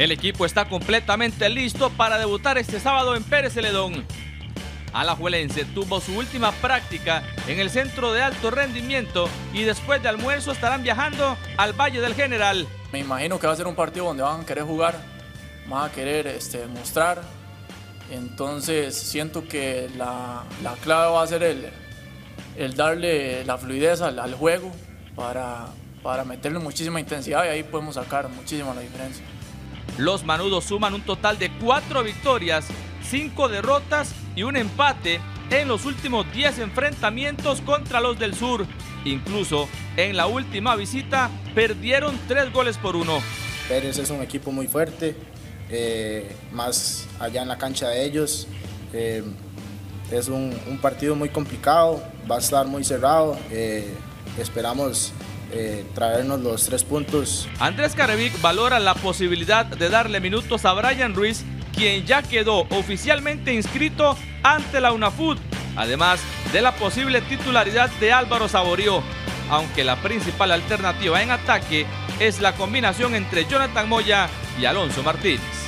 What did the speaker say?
El equipo está completamente listo para debutar este sábado en Pérez Celedón. Alajuelense tuvo su última práctica en el centro de alto rendimiento y después de almuerzo estarán viajando al Valle del General. Me imagino que va a ser un partido donde van a querer jugar, van a querer este, mostrar. Entonces siento que la, clave va a ser el, darle la fluidez al, juego para, para meterle muchísima intensidad y ahí podemos sacar muchísimo la diferencia. Los manudos suman un total de cuatro victorias, cinco derrotas y un empate en los últimos 10 enfrentamientos contra los del sur. Incluso en la última visita perdieron tres goles por uno. Pérez es un equipo muy fuerte, eh, más allá en la cancha de ellos. Eh, es un, partido muy complicado, va a estar muy cerrado. Eh, esperamos traernos los tres puntos. Andrés Carevic valora la posibilidad de darle minutos a Brian Ruiz quien ya quedó oficialmente inscrito ante la UNAFUT, además de la posible titularidad de Álvaro Saborío, aunque la principal alternativa en ataque es la combinación entre Jonathan Moya y Alonso Martínez.